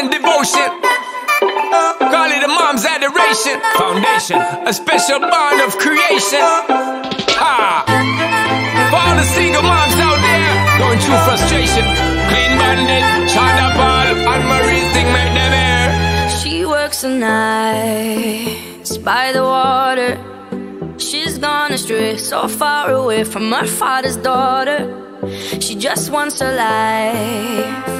and devotion. Call it a mom's adoration. Foundation, a special bond of creation. Ha! For all the single moms out there going through frustration. Clean bandit, Sean Paul, and Marie thing make them air. She works the nights by the water. She's gone astray, so far away from her father's daughter. She just wants a life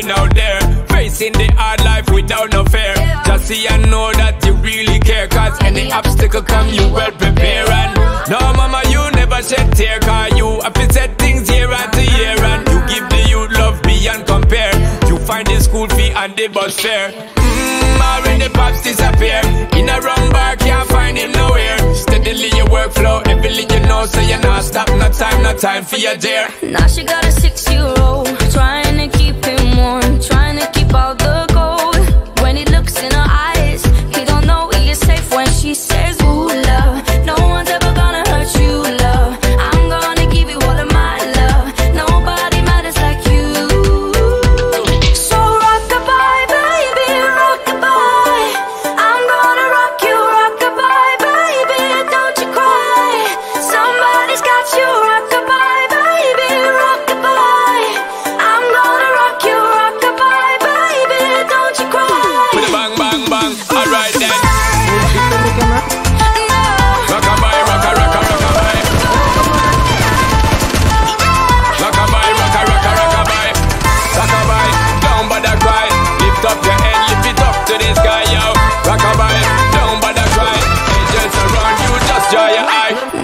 doing out there? Facing the hard life without no fear. Just see and know that you really care. Cause any obstacle come, you well prepare. And no, mama, you never shed tear. Cause you have to set things year after year. And you give the youth love beyond compare. You find the school fee and the bus fare. Mmm, already pops disappear. In a wrong bar, can't find him nowhere. Steadily your workflow, everything you know, so you're not stop. No time, no time for your dear. Now she got a